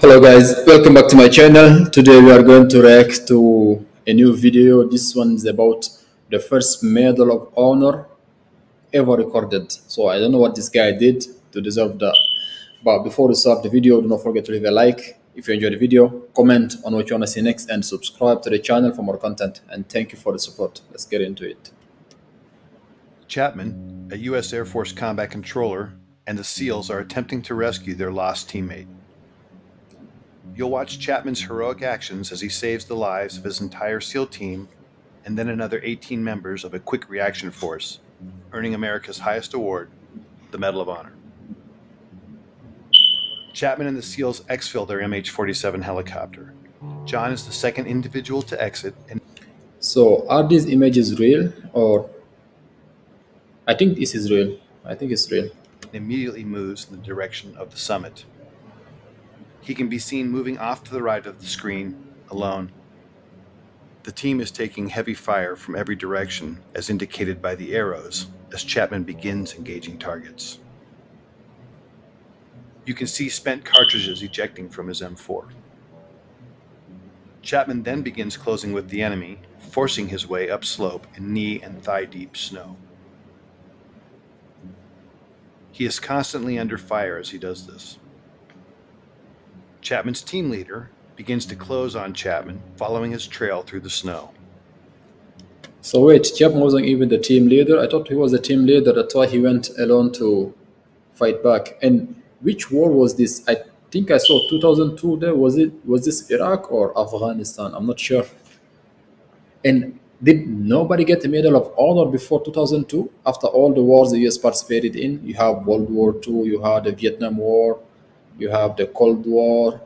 Hello guys, welcome back to my channel. Today we are going to react to a new video. This one is about the first Medal of Honor ever recorded. So I don't know what this guy did to deserve that. But before we start the video, do not forget to leave a like if you enjoyed the video, comment on what you want to see next, and subscribe to the channel for more content. And thank you for the support. Let's get into it. Chapman, a U.S. Air Force combat controller, and the SEALs are attempting to rescue their lost teammate. You'll watch Chapman's heroic actions as he saves the lives of his entire SEAL team and then another 18 members of a quick reaction force, earning America's highest award, the Medal of Honor. Chapman and the SEALs exfil their MH-47 helicopter. John is the second individual to exit and So are these images real or I think this is real. I think it's real. immediately moves in the direction of the summit. He can be seen moving off to the right of the screen, alone. The team is taking heavy fire from every direction, as indicated by the arrows, as Chapman begins engaging targets. You can see spent cartridges ejecting from his M4. Chapman then begins closing with the enemy, forcing his way upslope in knee and thigh deep snow. He is constantly under fire as he does this. Chapman's team leader begins to close on Chapman, following his trail through the snow. So wait, Chapman wasn't even the team leader. I thought he was the team leader. That's why he went alone to fight back. And which war was this? I think I saw 2002 there. Was it was this Iraq or Afghanistan? I'm not sure. And did nobody get the Medal of Honor before 2002? After all the wars the US participated in, you have World War II, you had the Vietnam War, you have the Cold War.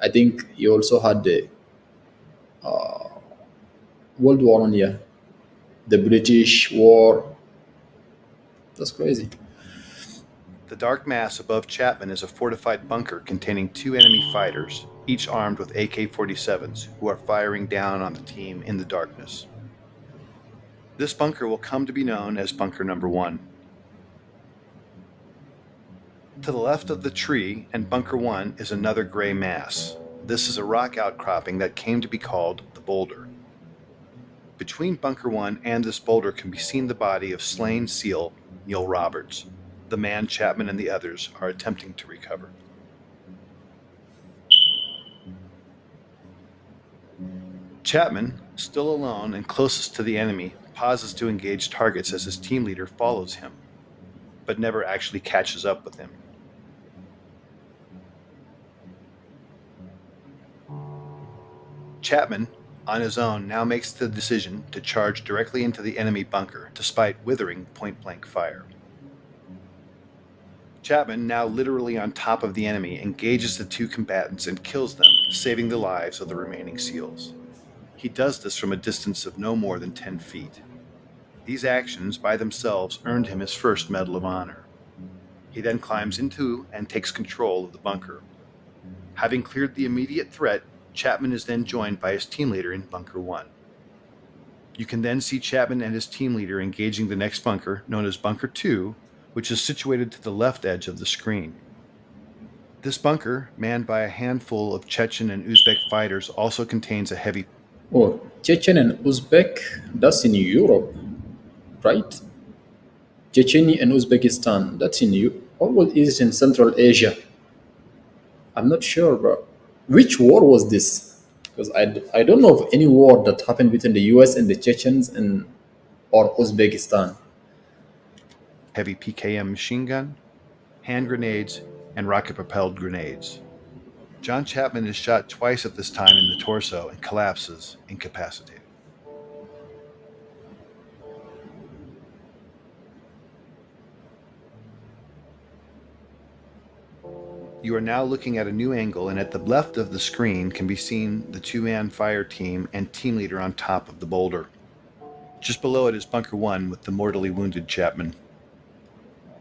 I think you also had the uh, World War on yeah, the British War. That's crazy. The dark mass above Chapman is a fortified bunker containing two enemy fighters, each armed with AK 47s, who are firing down on the team in the darkness. This bunker will come to be known as Bunker Number One. To the left of the tree and Bunker 1 is another gray mass. This is a rock outcropping that came to be called the Boulder. Between Bunker 1 and this boulder can be seen the body of slain SEAL Neil Roberts, the man Chapman and the others are attempting to recover. Chapman, still alone and closest to the enemy, pauses to engage targets as his team leader follows him, but never actually catches up with him. Chapman, on his own, now makes the decision to charge directly into the enemy bunker despite withering point blank fire. Chapman, now literally on top of the enemy, engages the two combatants and kills them, saving the lives of the remaining SEALs. He does this from a distance of no more than 10 feet. These actions by themselves earned him his first Medal of Honor. He then climbs into and takes control of the bunker. Having cleared the immediate threat, Chapman is then joined by his team leader in Bunker 1. You can then see Chapman and his team leader engaging the next bunker, known as Bunker 2, which is situated to the left edge of the screen. This bunker, manned by a handful of Chechen and Uzbek fighters, also contains a heavy Oh, Chechen and Uzbek, that's in Europe, right? Chechnya and Uzbekistan, that's in you. What is it in Central Asia? I'm not sure, bro. Which war was this? Because I, I don't know of any war that happened between the US and the Chechens and or Uzbekistan. heavy PKM machine gun, hand grenades, and rocket propelled grenades. John Chapman is shot twice at this time in the torso and collapses, incapacitated. You are now looking at a new angle, and at the left of the screen can be seen the two man fire team and team leader on top of the boulder. Just below it is Bunker 1 with the mortally wounded Chapman.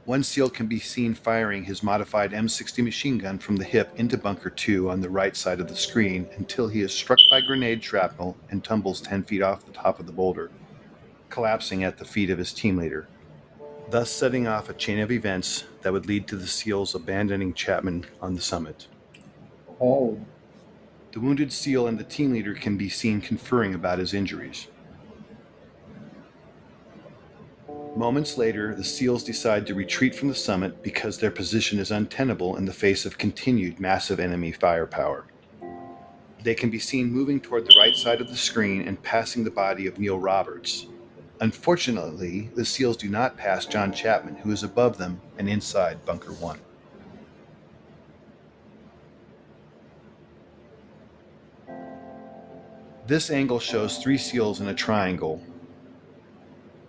One SEAL can be seen firing his modified M60 machine gun from the hip into Bunker 2 on the right side of the screen until he is struck by grenade shrapnel and tumbles 10 feet off the top of the boulder, collapsing at the feet of his team leader, thus setting off a chain of events that would lead to the SEALs abandoning Chapman on the summit. Oh, The wounded SEAL and the team leader can be seen conferring about his injuries. Moments later, the SEALs decide to retreat from the summit because their position is untenable in the face of continued massive enemy firepower. They can be seen moving toward the right side of the screen and passing the body of Neil Roberts. Unfortunately, the SEALs do not pass John Chapman, who is above them and inside Bunker 1. This angle shows three SEALs in a triangle.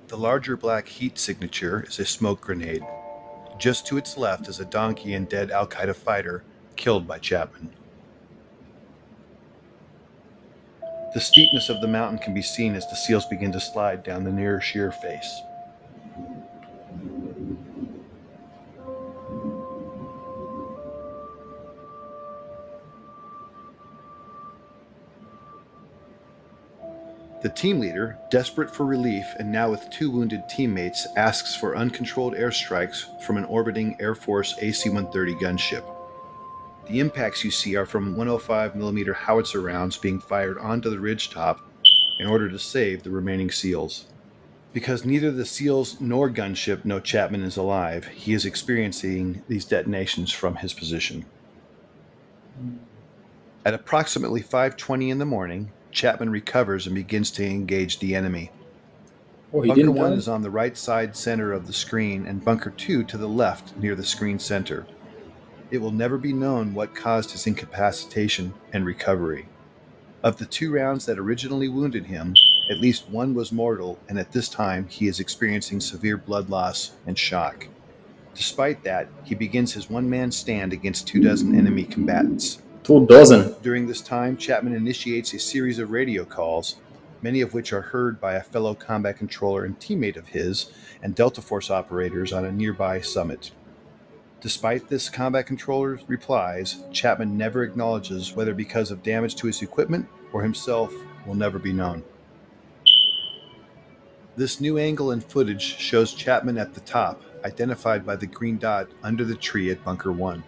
The larger black heat signature is a smoke grenade. Just to its left is a donkey and dead Al Qaeda fighter killed by Chapman. The steepness of the mountain can be seen as the SEALs begin to slide down the near sheer face. The team leader, desperate for relief and now with two wounded teammates, asks for uncontrolled airstrikes from an orbiting Air Force AC 130 gunship. The impacts you see are from 105 millimeter howitzer rounds being fired onto the ridge top in order to save the remaining SEALs. Because neither the SEALs nor gunship know Chapman is alive, he is experiencing these detonations from his position. At approximately 5:20 in the morning, Chapman recovers and begins to engage the enemy. oh, Bunker 1 die? is on the right side center of the screen, and Bunker 2 to the left near the screen center. It will never be known what caused his incapacitation and recovery. Of the two rounds that originally wounded him, at least one was mortal, and at this time he is experiencing severe blood loss and shock. Despite that, he begins his one man stand against two dozen enemy combatants. Two dozen. During this time, Chapman initiates a series of radio calls, many of which are heard by a fellow combat controller and teammate of his and Delta Force operators on a nearby summit. Despite this combat controller's replies, Chapman never acknowledges whether because of damage to his equipment or himself will never be known. This new angle and footage shows Chapman at the top, identified by the green dot under the tree at Bunker 1.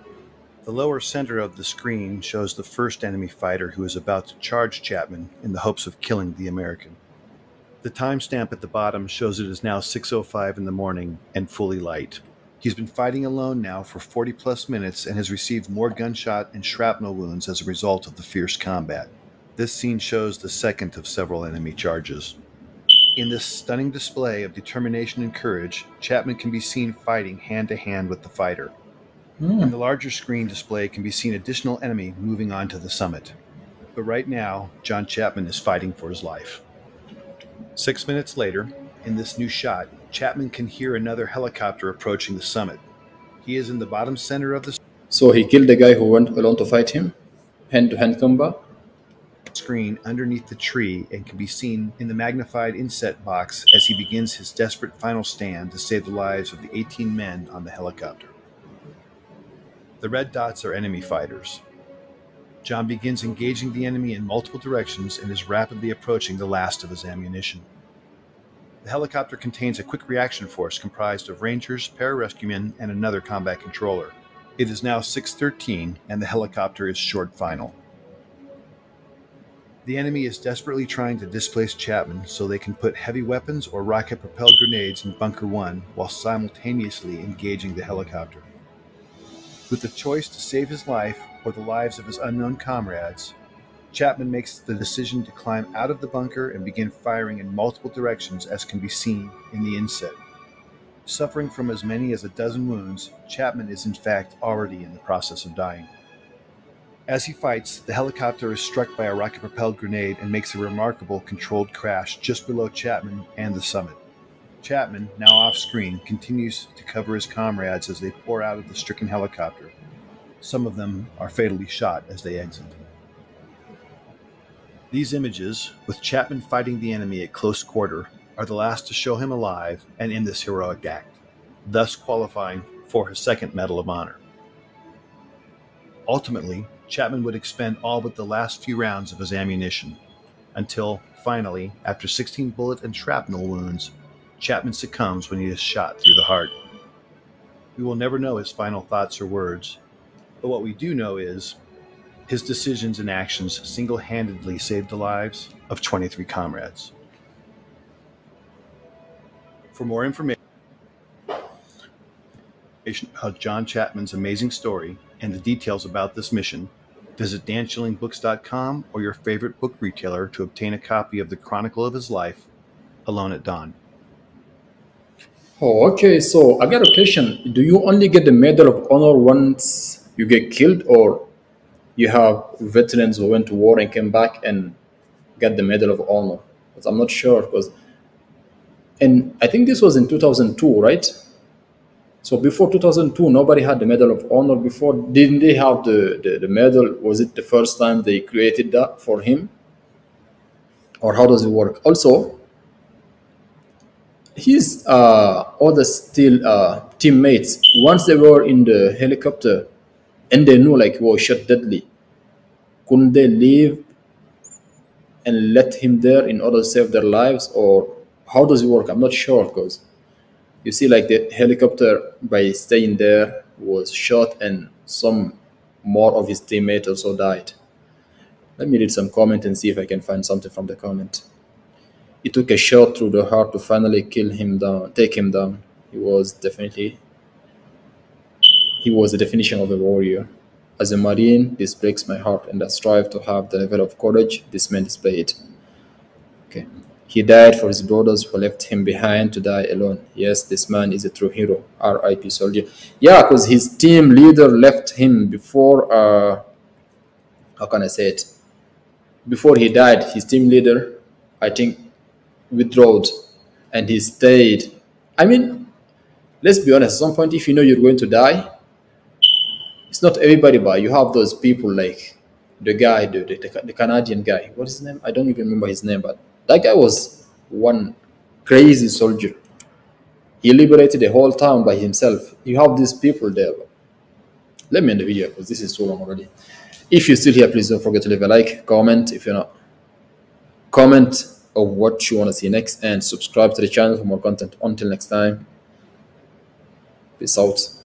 The lower center of the screen shows the first enemy fighter who is about to charge Chapman in the hopes of killing the American. The timestamp at the bottom shows it is now 6:05 in the morning and fully light. He's been fighting alone now for 40 plus minutes and has received more gunshot and shrapnel wounds as a result of the fierce combat. This scene shows the second of several enemy charges. In this stunning display of determination and courage, Chapman can be seen fighting hand to hand with the fighter. Hmm. On the larger screen display can be seen additional enemy moving on to the summit. But right now, John Chapman is fighting for his life. Six minutes later, in this new shot, Chapman can hear another helicopter approaching the summit. He is in the bottom center of the So he killed the guy who went alone to fight him? Hand to hand combat? screen underneath the tree and can be seen in the magnified inset box as he begins his desperate final stand to save the lives of the 18 men on the helicopter. The red dots are enemy fighters. John begins engaging the enemy in multiple directions and is rapidly approaching the last of his ammunition. The helicopter contains a quick reaction force comprised of rangers, pararescuemen, and another combat controller. It is now 6:13 and the helicopter is short final. The enemy is desperately trying to displace Chapman so they can put heavy weapons or rocket propelled grenades in Bunker 1 while simultaneously engaging the helicopter. With the choice to save his life or the lives of his unknown comrades, Chapman makes the decision to climb out of the bunker and begin firing in multiple directions as can be seen in the inset. Suffering from as many as a dozen wounds, Chapman is in fact already in the process of dying. As he fights, the helicopter is struck by a rocket propelled grenade and makes a remarkable controlled crash just below Chapman and the summit. Chapman, now off screen, continues to cover his comrades as they pour out of the stricken helicopter. Some of them are fatally shot as they exit. These images, with Chapman fighting the enemy at close quarter, are the last to show him alive and in this heroic act, thus qualifying for his second Medal of Honor. Ultimately, Chapman would expend all but the last few rounds of his ammunition, until, finally, after 16 bullet and shrapnel wounds, Chapman succumbs when he is shot through the heart. We will never know his final thoughts or words, but what we do know is His decisions and actions single handedly saved the lives of 23 comrades. For more information about John Chapman's amazing story and the details about this mission, visit danschillingbooks.com or your favorite book retailer to obtain a copy of the Chronicle of His Life, Alone at Dawn. Oh, okay. So I got a question. Do you only get the Medal of Honor once you get killed, or you have veterans who went to war and came back and got the Medal of Honor? Because I'm not sure. Because, and I think this was in 2002, right? So before 2002, nobody had the Medal of Honor. Before, didn't they have the, the, the medal? Was it the first time they created that for him? Or how does it work? Also, his uh, other still uh, teammates, once they were in the helicopter and they knew like he was shot deadly, couldn't they leave and let him there in order to save their lives? Or how does it work? I'm not sure because you see like the helicopter by staying there was shot and some more of his teammates also died. Let me read some comment and see if I can find something from the comment. It took a shot through the heart to finally kill him down, take him down. He was definitely, he was the definition of a warrior. As a Marine, this breaks my heart, and I strive to have the level of courage this man displayed. Okay. He died for his brothers who left him behind to die alone. Yes, this man is a true hero. R.I.P. soldier. Yeah, because his team leader left him before, uh, how can I say it? Before he died, his team leader, I think, withdrawed and he stayed. I mean, let's be honest, at some point, if you know you're going to die, it's not everybody, but you have those people like the guy, the, the, the Canadian guy. What is his name? I don't even remember his name, but that guy was one crazy soldier. He liberated the whole town by himself. You have these people there. Let me end the video because this is so long already. If you're still here, please don't forget to leave a like, comment. If you're not, comment of what you want to see next and subscribe to the channel for more content. Until next time, peace out.